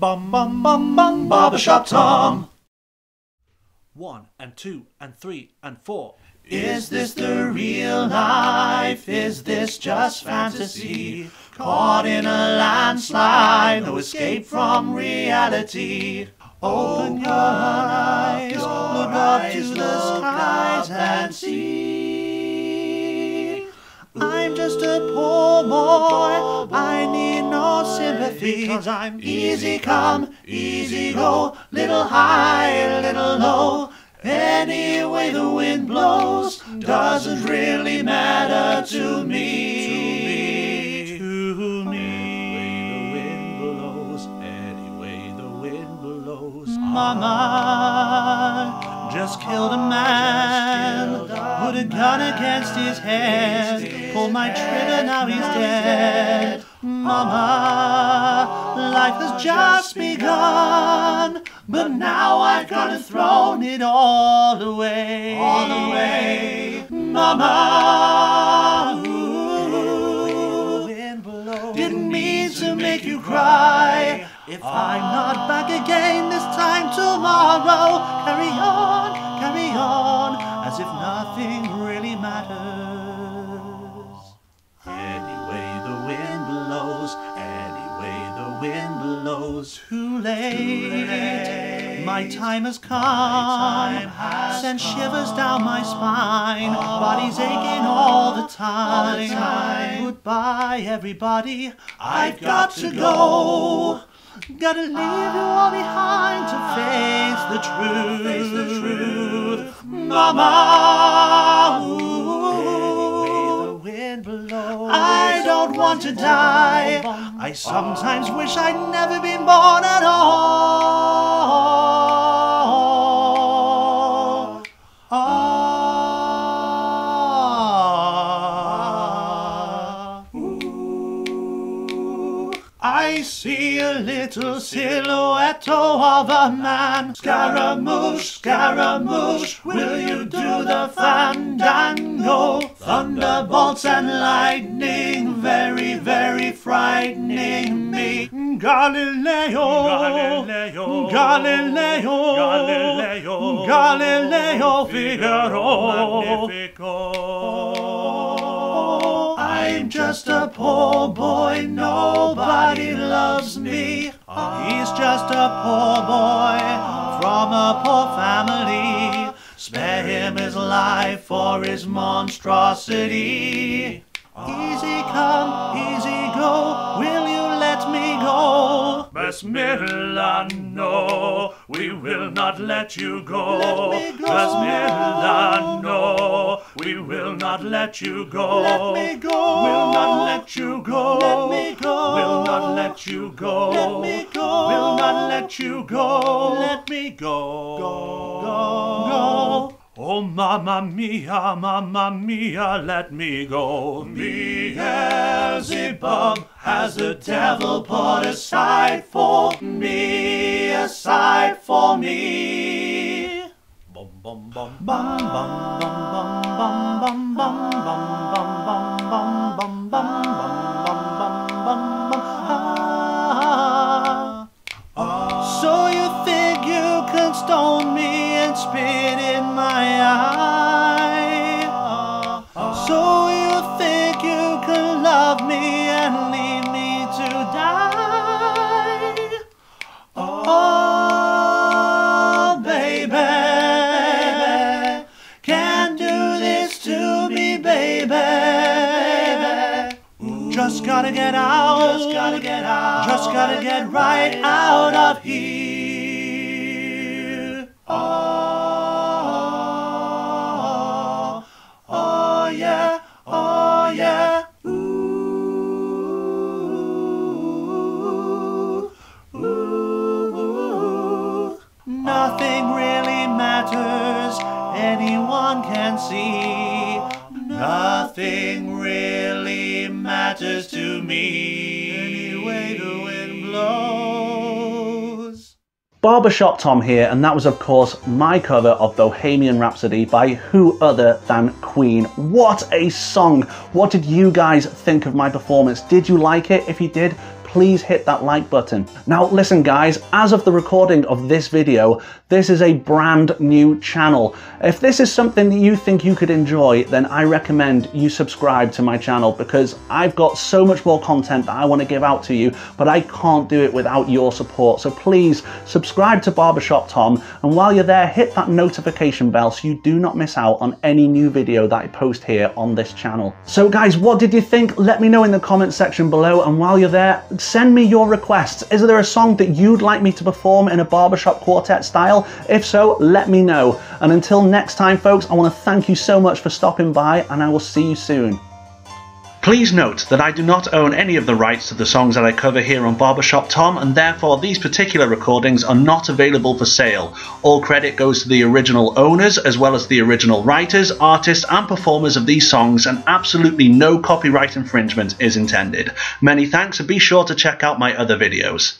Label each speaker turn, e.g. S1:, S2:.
S1: Bum bum bum bum Barbershop Tom.
S2: One and two and three and four.
S1: Is this the real life? Is this just fantasy? Caught in a landslide, no escape from reality. Open your eyes, look up to the skies and see. I'm just a poor boy, I need no sympathy. Cause I'm easy come, easy go, little high, little low. Any way the wind blows doesn't really matter to me. To me, To me. Anyway the wind blows. Any way the wind blows. Mama just killed a ah, man. Put a gun against his head. Pulled my trigger, now he's dead. Mama, life has just begun. But now I've gone and thrown it all away. All away. Mama, ooh, didn't mean to make you cry. If I'm not back again this time tomorrow, carry blows. Too late, my time has come. Send shivers down my spine, body's aching all the time. Goodbye, everybody, I've got to go. Gotta leave you all behind to face the truth. Face the truth. Mama, want to die. I sometimes wish I'd never been born at all. See a little silhouette of a man. Scaramouche, Scaramouche, will you do the fandango? Thunderbolts and lightning, very, very frightening me. Galileo,
S2: Galileo,
S1: Galileo,
S2: Galileo,
S1: Galileo Figaro.
S2: Magnifico.
S1: Just a poor boy, nobody loves me. He's just a poor boy from a poor family. Spare him his life for his monstrosity. Easy come, easy go, will you let me go?
S2: Bismillah, no, we will not let you go.
S1: Let go.
S2: No, we will not let you go.
S1: Let me go.
S2: Will not let you go.
S1: Let me go.
S2: Will not let you go.
S1: Let me go.
S2: Will not let you go.
S1: Let me go.
S2: Go.
S1: Go.
S2: Mamma mia, mamma mia, let me go.
S1: Beelzebub has the devil put aside for me, aside for me.
S2: Bum bum bum
S1: bum bum bum bum bum bum bum baby. Just gotta get out, just gotta get out, just gotta get right out of here. Oh, oh yeah, oh yeah. Ooh, ooh, Nothing really matters, anyone can see. Nothing really matters to me. Anyway, the wind blows.
S3: Barbershop Tom here, and that was, of course, my cover of Bohemian Rhapsody by who other than Queen. What a song! What did you guys think of my performance? Did you like it? If you did, please hit that like button. Now listen guys, as of the recording of this video, this is a brand new channel. If this is something that you think you could enjoy, then I recommend you subscribe to my channel because I've got so much more content that I want to give out to you, but I can't do it without your support. So please subscribe to Barbershop Tom, and while you're there, hit that notification bell so you do not miss out on any new video that I post here on this channel. So guys, what did you think? Let me know in the comment section below, and while you're there, send me your requests. Is there a song that you'd like me to perform in a barbershop quartet style? If so, let me know. And until next time, folks, I want to thank you so much for stopping by, and I will see you soon. Please note that I do not own any of the rights to the songs that I cover here on Barbershop Tom, and therefore these particular recordings are not available for sale. All credit goes to the original owners, as well as the original writers, artists, and performers of these songs, and absolutely no copyright infringement is intended. Many thanks, and be sure to check out my other videos.